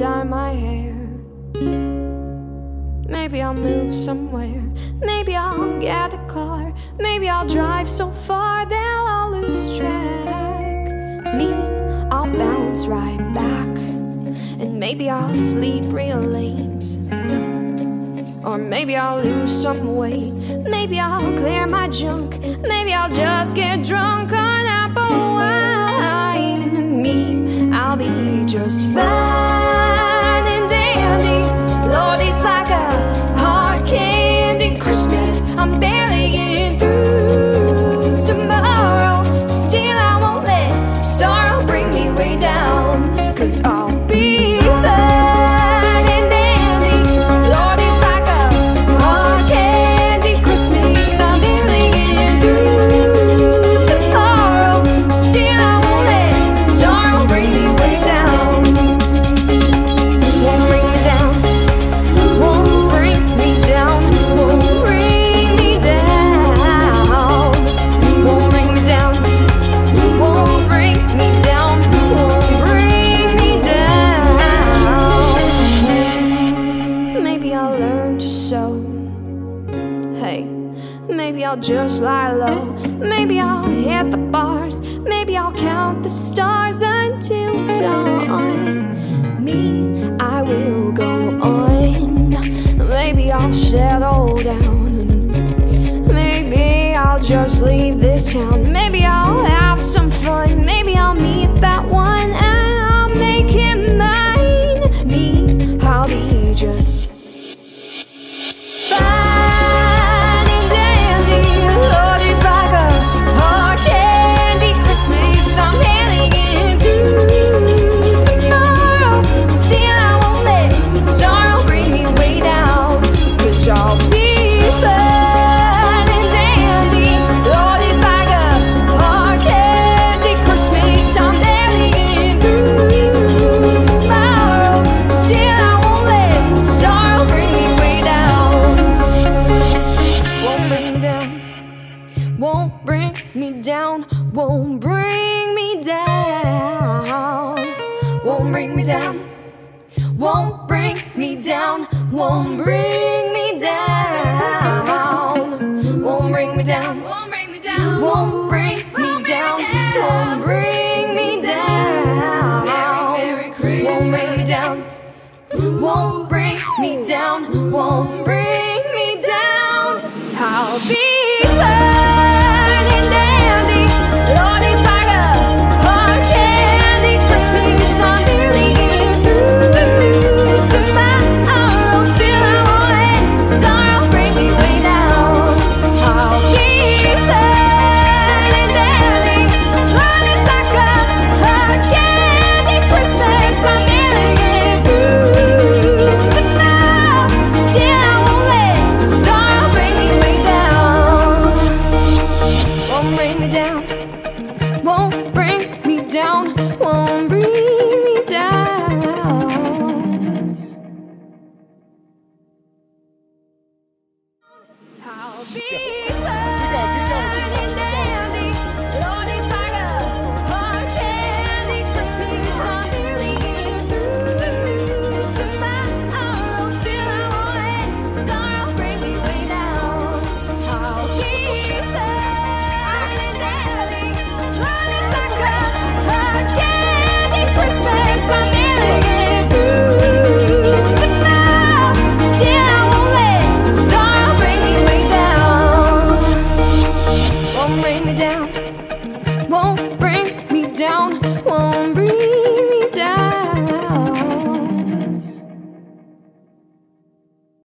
dye my hair. Maybe I'll move somewhere. Maybe I'll get a car. Maybe I'll drive so far that I'll lose track. Me, I'll bounce right back. And maybe I'll sleep real late. Or maybe I'll lose some weight. Maybe I'll clear my junk. Maybe I'll just get drunk on apple. Maybe I'll just lie low. Maybe I'll hit the bars. Maybe I'll count the stars until dawn. Me, I will go on. Maybe I'll settle down. Maybe I'll just leave this town. Maybe I'll have some fun. Maybe I'll meet that one and I'll make him mine. Me, I'll be just Won't bring me down. Won't bring me down. Won't bring me down. Won't bring me down. Won't bring me down. Won't bring me down. Won't bring me down. Won't bring me down. Won't bring me down. Won't bring me down. Won't bring me down. Won't bring me down. Won't bring me down. I'll be down. Whoa.